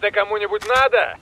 Это кому-нибудь надо?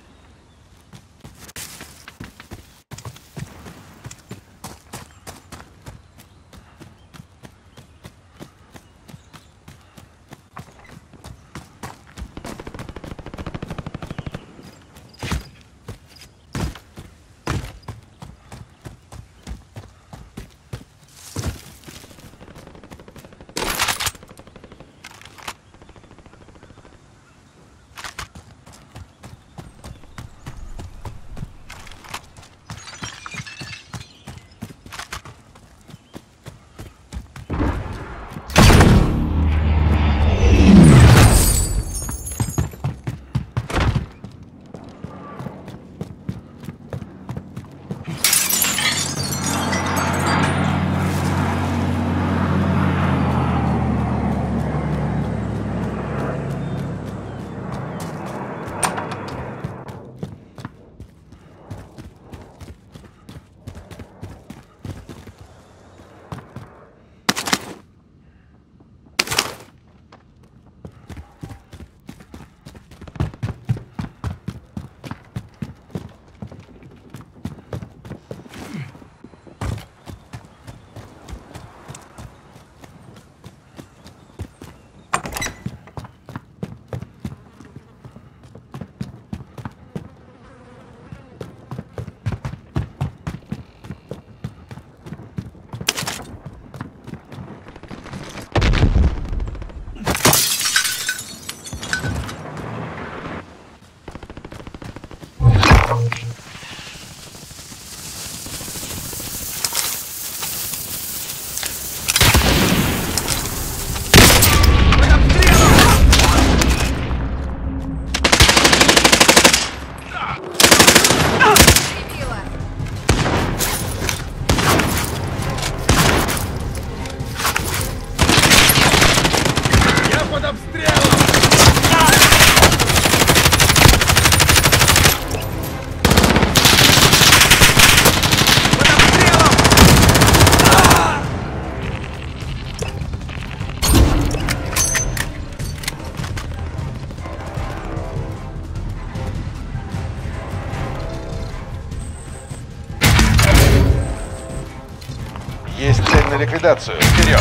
Есть цель на ликвидацию. Вперед!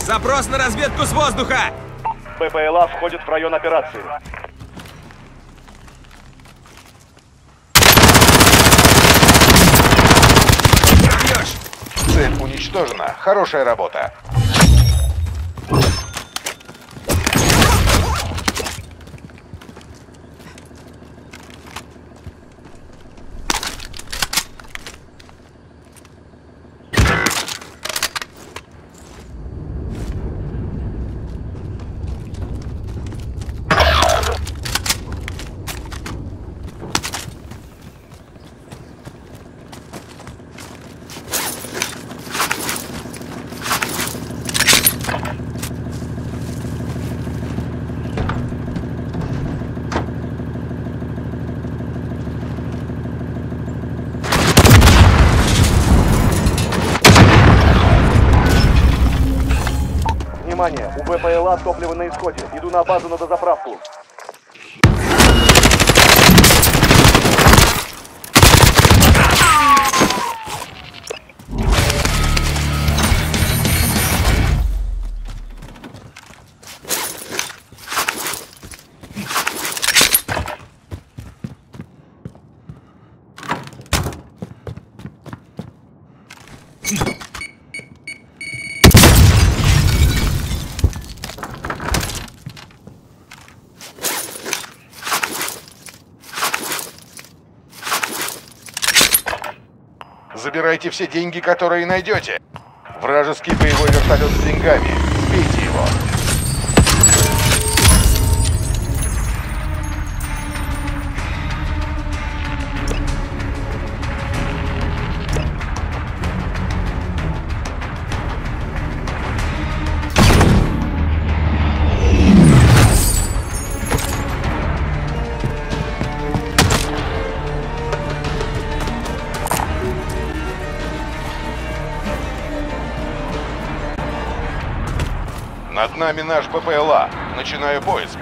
Запрос на разведку с воздуха! БПЛА входит в район операции. Цель уничтожена. Хорошая работа. Внимание, у БПЛА топливо на исходе. Иду на базу на дозаправку. Забирайте все деньги, которые найдете. Вражеский боевой вертолет с деньгами. Сбейте его. Над нами наш БПЛА. Начинаю поиск.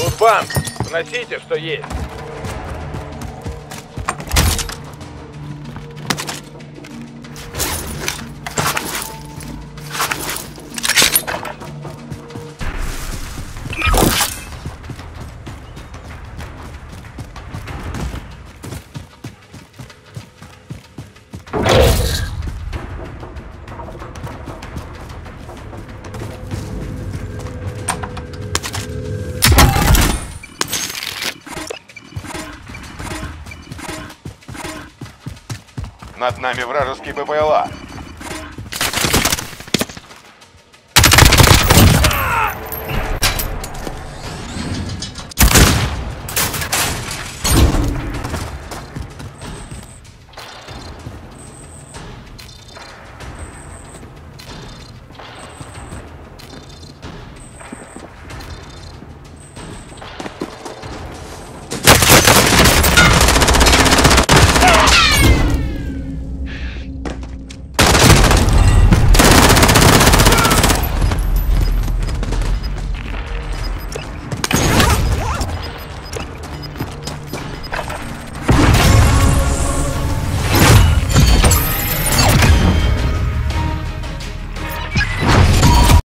Тут банк. Вносите, что есть. Над нами вражеский БПЛА.